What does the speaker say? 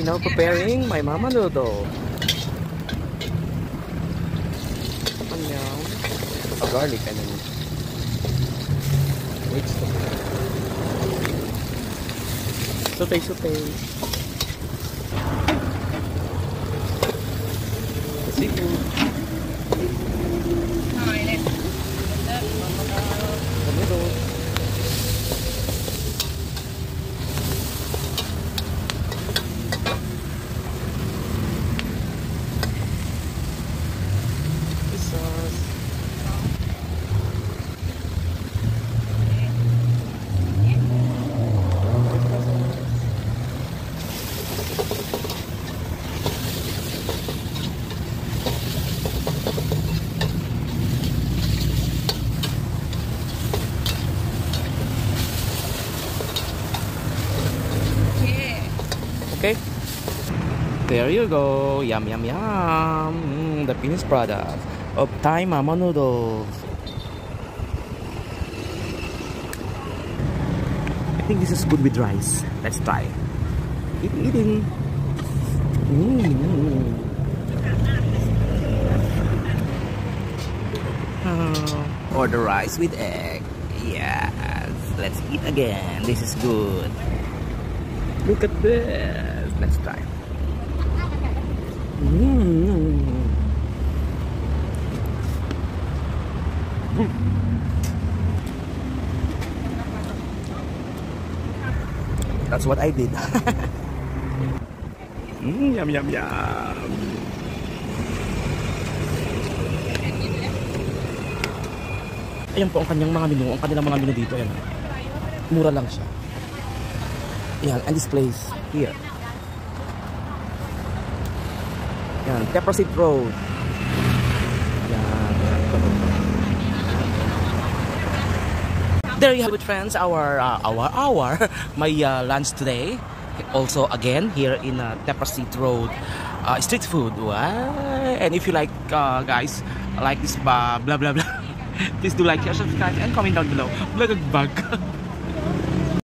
you know, preparing my mama noodle. Anyang. Oh, garlic and then mix them. Saute, saute. The seafood. Okay. There you go. Yum, yum, yum. Mm, the finished product of Thai Mama Noodles. I think this is good with rice. Let's try. Eating, eating. Mm. Oh, order rice with egg. Yes. Let's eat again. This is good. Look at this. Let's try. That's what I did. mm, yum, yum, yum. Ayan po ang kanyang mga menu. Ang kanilang mga menu dito. Ayan. Mura lang siya. Yan, and this place here. Yan, Seed Road. There you have it, friends. Our uh, our our my uh, lunch today. Also again here in uh, Road, uh, street food. And if you like, uh, guys, like this uh, blah blah blah. Please do like, share, subscribe, and comment down below. Vlog bag.